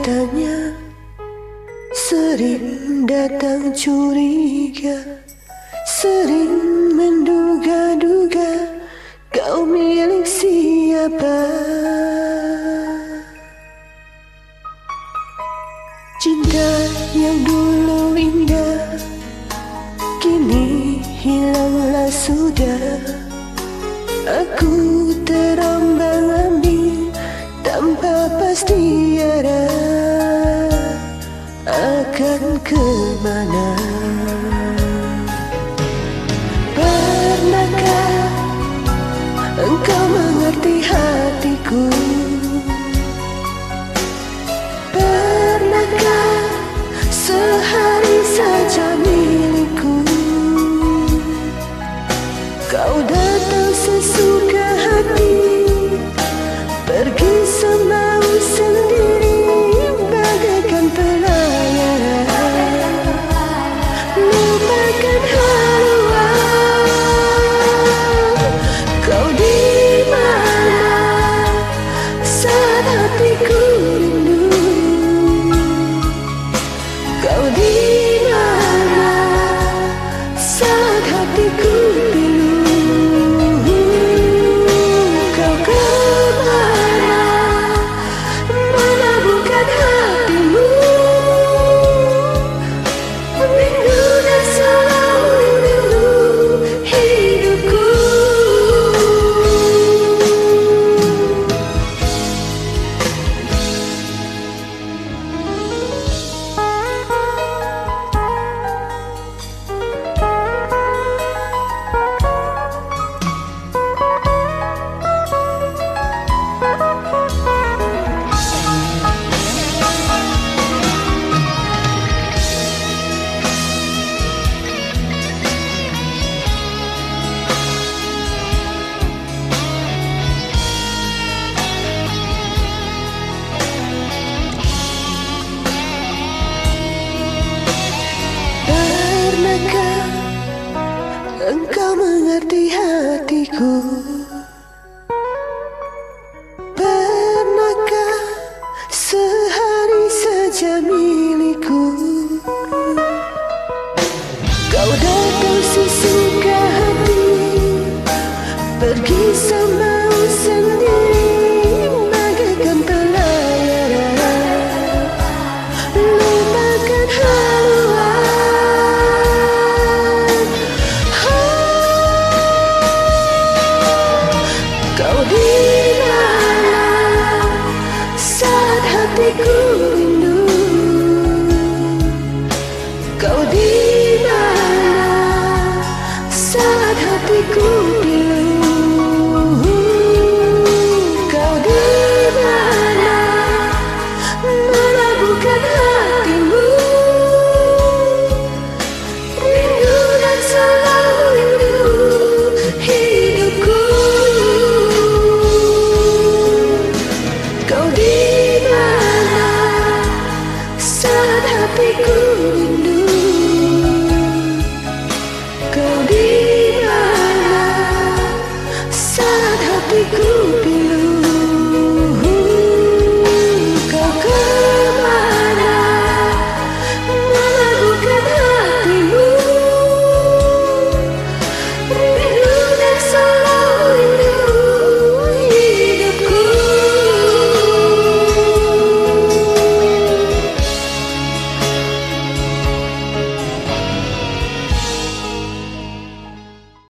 tanya Sering datang curiga Sering menduga-duga Kau milik siapa. Cinta yang dulu indah Kini hilanglah sudah pasti arah Akan ke mana Kau di hatiku? Pernahkah sehari saja milikku? Kau datang sesuka hati Pergi semau Kau di mana saat hatiku hatiku rindu